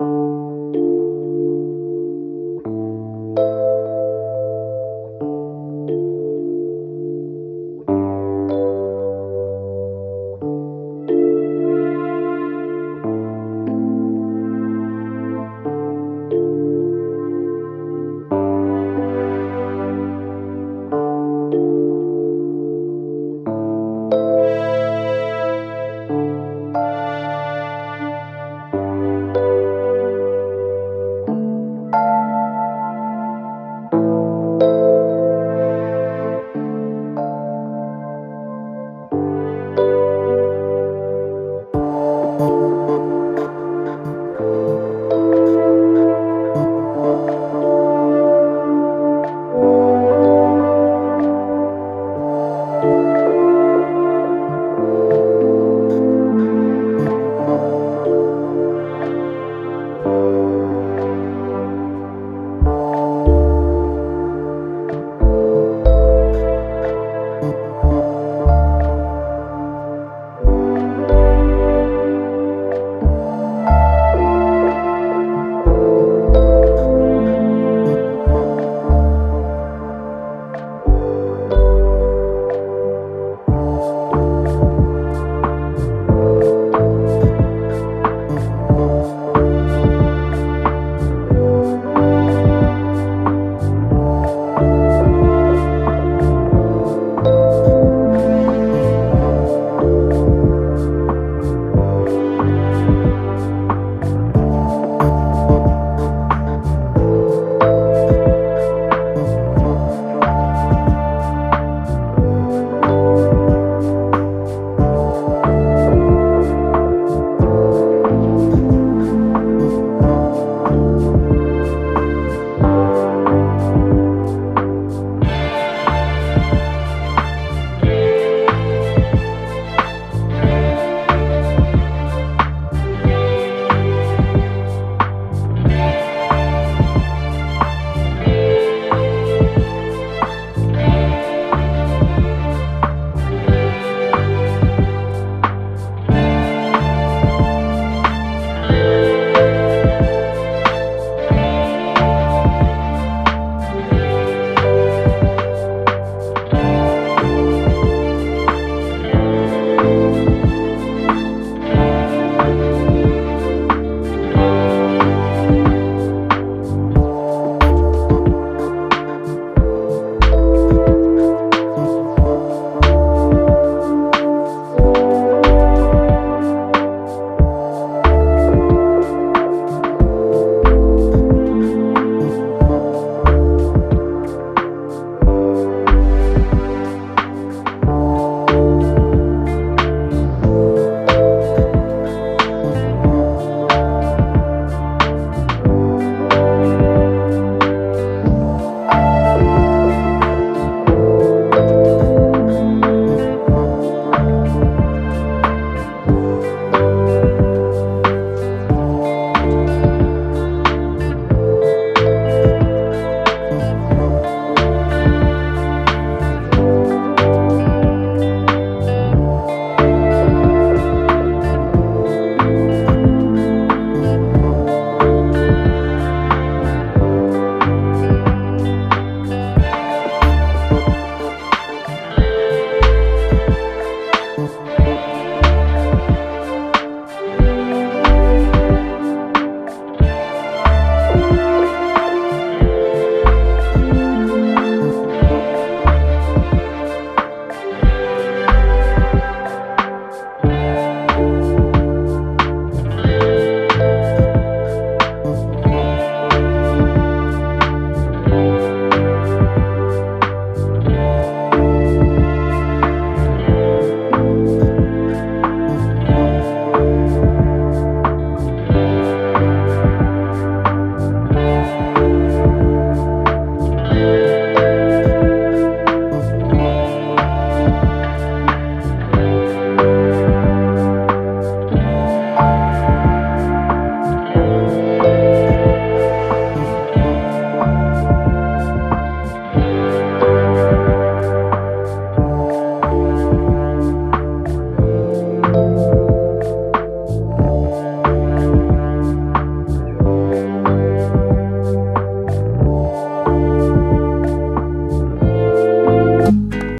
うん。